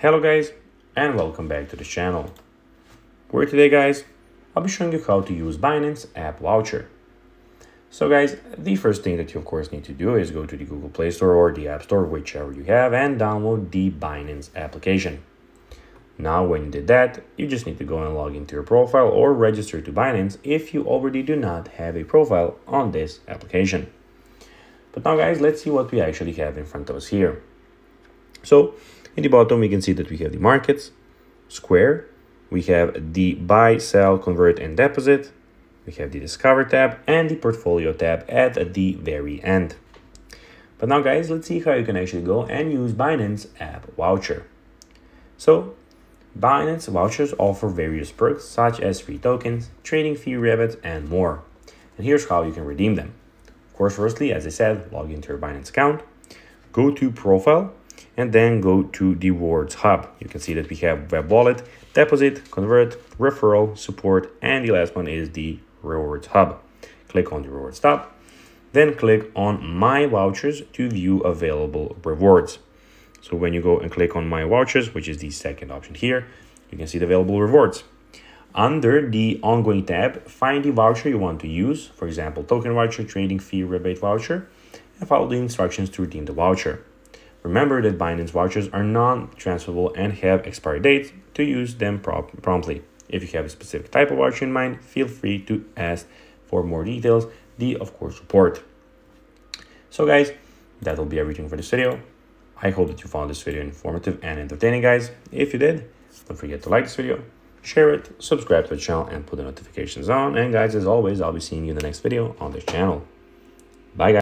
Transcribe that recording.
Hello guys and welcome back to the channel. Where today guys, I'll be showing you how to use Binance App Voucher. So guys, the first thing that you of course need to do is go to the Google Play Store or the App Store, whichever you have, and download the Binance application. Now when you did that, you just need to go and log into your profile or register to Binance if you already do not have a profile on this application. But now guys, let's see what we actually have in front of us here. So in the bottom, we can see that we have the markets, square, we have the buy, sell, convert, and deposit, we have the discover tab and the portfolio tab at the very end. But now guys, let's see how you can actually go and use Binance app voucher. So Binance vouchers offer various perks such as free tokens, trading fee rebates, and more. And here's how you can redeem them. Of course, firstly, as I said, log into your Binance account, go to profile, and then go to the rewards hub. You can see that we have web wallet, deposit, convert, referral, support, and the last one is the rewards hub. Click on the rewards tab, then click on my vouchers to view available rewards. So when you go and click on my vouchers, which is the second option here, you can see the available rewards. Under the ongoing tab, find the voucher you want to use, for example, token voucher, trading fee rebate voucher, and follow the instructions to redeem the voucher. Remember that Binance vouchers are non-transferable and have expiry dates to use them promptly. If you have a specific type of voucher in mind, feel free to ask for more details, the of course support. So guys, that will be everything for this video. I hope that you found this video informative and entertaining, guys. If you did, don't forget to like this video, share it, subscribe to the channel, and put the notifications on. And guys, as always, I'll be seeing you in the next video on this channel. Bye, guys.